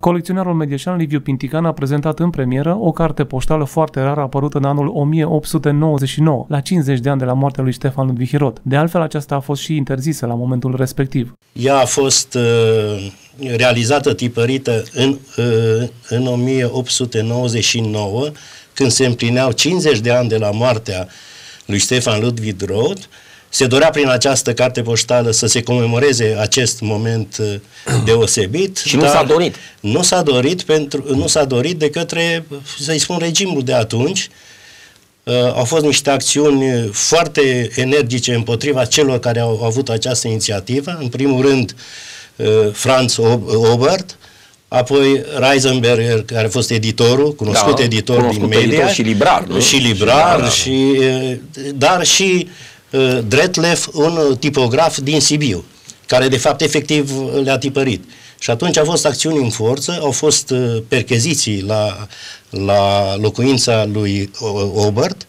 Colecționarul medieșan Liviu Pintican a prezentat în premieră o carte poștală foarte rară apărută în anul 1899, la 50 de ani de la moartea lui Ștefan Ludwig Hirot. De altfel, aceasta a fost și interzisă la momentul respectiv. Ea a fost uh, realizată, tipărită în, uh, în 1899, când se împlineau 50 de ani de la moartea lui Ștefan Ludwig Roth, se dorea prin această carte poștală să se comemoreze acest moment uh, deosebit. Și nu s-a dorit. Nu s-a dorit, pentru, nu s-a dorit de către, să-i spun, regimul de atunci. Uh, au fost niște acțiuni foarte energice împotriva celor care au avut această inițiativă. În primul rând, uh, Franz Obert, apoi Reisenberger, care a fost editorul, cunoscut da, editor cunoscut din media. și librar. Nu? Și librar, și, librar, și, dar și uh, Dretlev, un tipograf din Sibiu, care de fapt efectiv le-a tipărit. Și atunci au fost acțiuni în forță, au fost uh, percheziții la, la locuința lui Obert,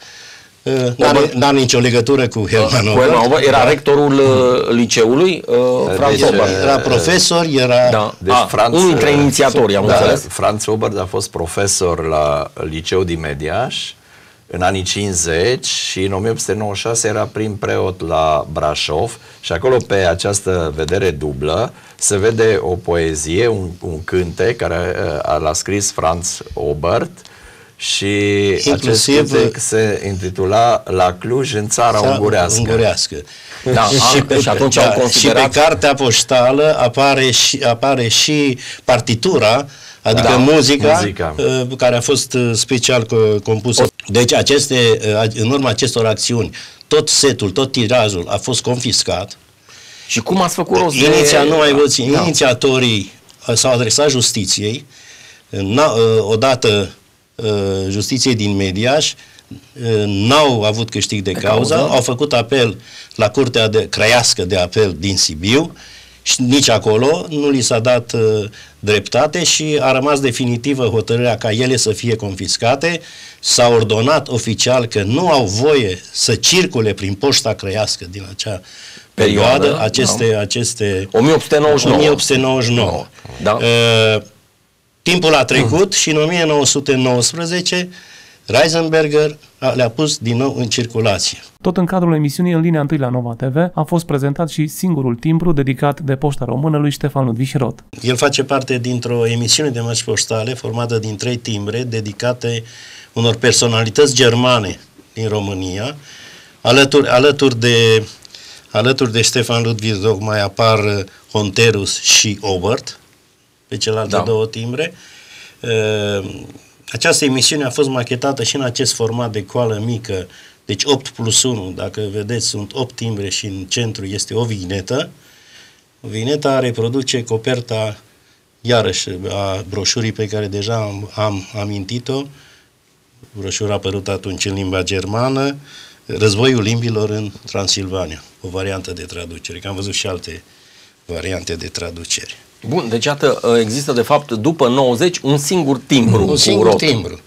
uh, N-are, n-are nicio legătură cu Herman uh, Obert. Era rectorul uh, liceului, uh, Franz deci, Obert. Era profesor, era... Da. Deci ah, Franz, unul dintre inițiatori, am da, înțeles. Franz Obert a fost profesor la liceu din Mediaș în anii 50 și în 1896 era prim preot la Brașov și acolo pe această vedere dublă se vede o poezie, un, un cânte care uh, l-a scris Franz Obert și Inclusiv, acest cântec se intitula La Cluj în țara ungurească. ungurească. Da, și, pe, și, atunci da, considerat... și pe cartea poștală apare și, apare și partitura Adică da, muzica, muzica, uh, care a fost uh, special compusă. Deci aceste, uh, în urma acestor acțiuni, tot setul, tot tirajul a fost confiscat. Și cum ați făcut rost Iniția, de... nu mai văd, da. inițiatorii s-au adresat justiției, odată justiției din Mediaș, n-au avut câștig de, de cauză, cauză, au făcut apel la Curtea de Craiască de Apel din Sibiu și nici acolo nu li s-a dat uh, dreptate și a rămas definitivă hotărârea ca ele să fie confiscate. S-a ordonat oficial că nu au voie să circule prin poșta crăiască din acea perioadă, perioadă aceste, da. aceste 1899. 1899. Da. Uh, timpul a trecut mm. și în 1919 Reisenberger le-a pus din nou în circulație. Tot în cadrul emisiunii în linia 1 la Nova TV a fost prezentat și singurul timbru dedicat de poșta română lui Ștefan Ludwig Rot. El face parte dintr-o emisiune de mărci poștale formată din trei timbre dedicate unor personalități germane din România. Alături, alături de alături de Ștefan Ludwig mai apar Honterus și Obert, pe celelalte da. două timbre. Uh, această emisiune a fost machetată și în acest format de coală mică, deci 8 plus 1, dacă vedeți, sunt 8 timbre și în centru este o vignetă. Vigneta reproduce coperta, iarăși, a broșurii pe care deja am, am amintit-o, broșura apărută atunci în limba germană, Războiul limbilor în Transilvania, o variantă de traducere, că am văzut și alte variante de traducere. Bun, deci iată, există de fapt după 90 un singur timbru. Un singur rot. timbru.